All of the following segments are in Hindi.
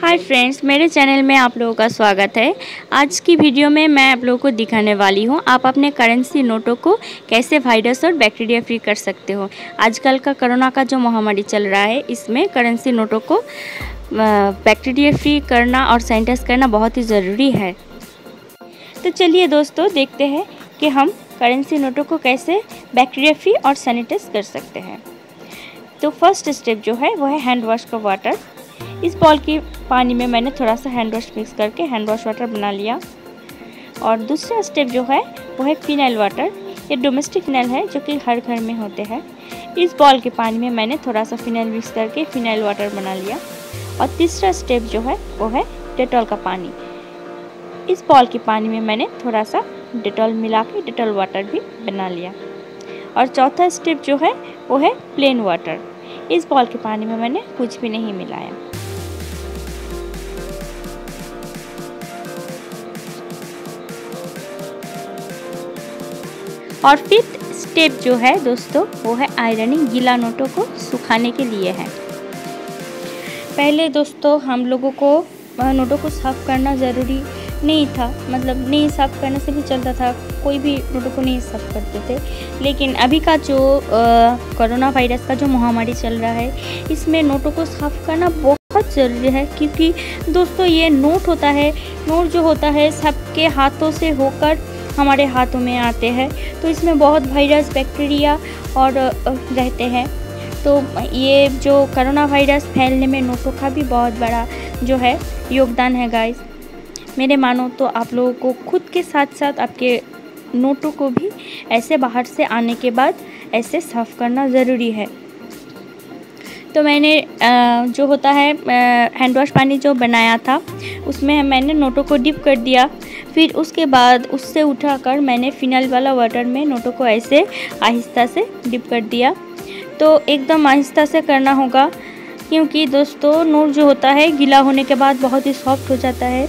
हाय फ्रेंड्स मेरे चैनल में आप लोगों का स्वागत है। आज की वीडियो में मैं आप लोगों को दिखाने वाली हूँ, आप अपने करेंसी नोटों को कैसे वायरस और बैक्टीरिया फ्री कर सकते हो। आजकल का कोरोना का जो महामारी चल रहा है, इसमें करेंसी नोटों को बैक्टीरिया फ्री करना और सैनिटाइज करना बहुत ही ज़रूरी है। तो चलिए दोस्तों, देखते हैं कि हम करेंसी नोटों को कैसे बैक्टीरिया फ्री और सैनिटाइज कर सकते हैं। तो फ़र्स्ट स्टेप जो है, वो है हैंड वॉश का वाटर इस बॉल के पानी में मैंने थोड़ा सा हैंड वॉश मिक्स करके हैंड वॉश वाटर बना लिया. और दूसरा स्टेप जो है, वो है फिनाइल वाटर ये डोमेस्टिक फिनाइल है, जो कि हर घर में होते हैं. इस बॉल के पानी में मैंने थोड़ा सा फिनाइल मिक्स करके फिनाइल वाटर बना लिया. और तीसरा स्टेप जो है, वो है डेटॉल का पानी. इस बॉल के पानी में मैंने थोड़ा सा डेटॉल मिला के डेटॉल वाटर भी बना लिया. और चौथा स्टेप जो है, वो है प्लेन वाटर इस बॉल के पानी में मैंने कुछ भी नहीं मिलाया। और फिफ्थ स्टेप जो है दोस्तों, वो है आयरनिंग गीला नोटों को सुखाने के लिए है। पहले दोस्तों, हम लोगों को नोटों को साफ़ करना ज़रूरी नहीं था। मतलब नहीं साफ़ करने से भी चलता था, कोई भी नोटों को नहीं साफ़ करते थे। लेकिन अभी का जो कोरोना वायरस का जो महामारी चल रहा है, इसमें नोटों को साफ़ करना बहुत ज़रूरी है, क्योंकि दोस्तों ये नोट होता है, नोट जो होता है सबके हाथों से होकर हमारे हाथों में आते हैं। तो इसमें बहुत वायरस, बैक्टीरिया और रहते हैं। तो ये जो करोना वायरस फैलने में नोटों का भी बहुत बड़ा जो है योगदान है गाइस मेरे मानो तो आप लोगों को खुद के साथ साथ आपके नोटों को भी ऐसे बाहर से आने के बाद ऐसे साफ़ करना ज़रूरी है। तो मैंने जो होता है हैंड वॉश पानी जो बनाया था, उसमें मैंने नोटों को डिप कर दिया। फिर उसके बाद उससे उठाकर मैंने फिनाइल वाला वाटर में नोटों को ऐसे आहिस्ता से डिप कर दिया। तो एकदम आहिस्ता से करना होगा, क्योंकि दोस्तों, नोट जो होता है, गीला होने के बाद बहुत ही सॉफ्ट हो जाता है।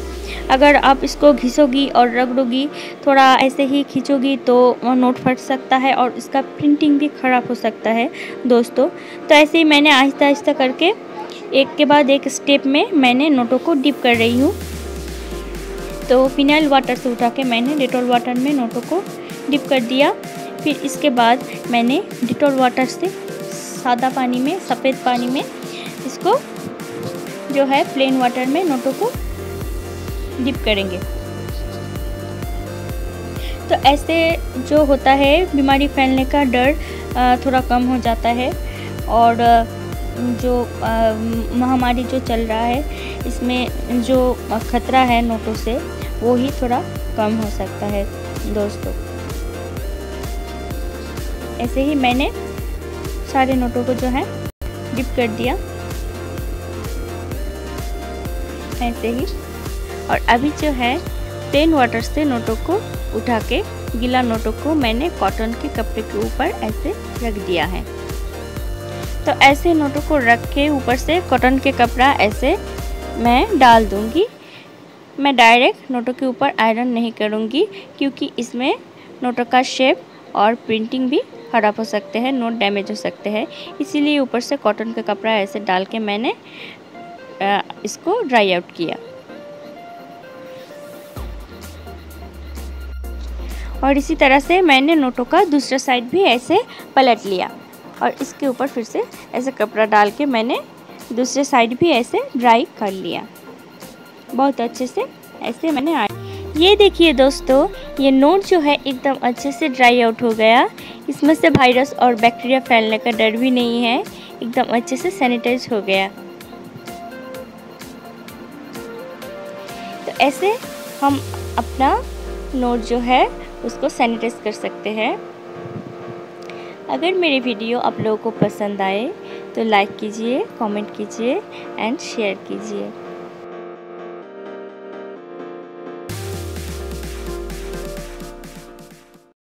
अगर आप इसको घिसोगी और रगड़ोगी, थोड़ा ऐसे ही खींचोगी तो नोट फट सकता है और इसका प्रिंटिंग भी ख़राब हो सकता है दोस्तों। तो ऐसे ही मैंने आहिस्ता आहिस्ता करके एक के बाद एक स्टेप में मैंने नोटों को डिप कर रही हूँ। तो फिनाइल वाटर से उठा के मैंने डिटोल वाटर में नोटों को डिप कर दिया। फिर इसके बाद मैंने डिटोल वाटर से सादा पानी में, सफ़ेद पानी में इसको जो है प्लेन वाटर में नोटों को डिप करेंगे। तो ऐसे जो होता है, बीमारी फैलने का डर थोड़ा कम हो जाता है। और जो महामारी जो चल रहा है, इसमें जो खतरा है नोटों से, वो ही थोड़ा कम हो सकता है, दोस्तों। ऐसे ही मैंने सारे नोटों को जो है, डिप कर दिया। ऐसे ही और अभी जो है प्लेन वाटर से नोटों को उठा के गीला नोटों को मैंने कॉटन के कपड़े के ऊपर ऐसे रख दिया है। तो ऐसे नोटों को रख के ऊपर से कॉटन के कपड़ा ऐसे मैं डाल दूँगी। मैं डायरेक्ट नोटों के ऊपर आयरन नहीं करूँगी, क्योंकि इसमें नोटों का शेप और प्रिंटिंग भी ख़राब हो सकते हैं नोट डैमेज हो सकते हैं। इसीलिए ऊपर से कॉटन का कपड़ा ऐसे डाल के मैंने इसको ड्राई आउट किया। और इसी तरह से मैंने नोटों का दूसरा साइड भी ऐसे पलट लिया। और इसके ऊपर फिर से ऐसे कपड़ा डाल के मैंने दूसरे साइड भी ऐसे ड्राई कर लिया। बहुत अच्छे से ऐसे मैंने ये देखिए दोस्तों, ये नोट जो है एकदम अच्छे से ड्राई आउट हो गया। इसमें से वायरस और बैक्टीरिया फैलने का डर भी नहीं है, एकदम अच्छे से सैनिटाइज हो गया। तो ऐसे हम अपना नोट जो है उसको सैनिटाइज कर सकते हैं। अगर मेरी वीडियो आप लोगों को पसंद आए तो लाइक कीजिए कमेंट कीजिए एंड शेयर कीजिए।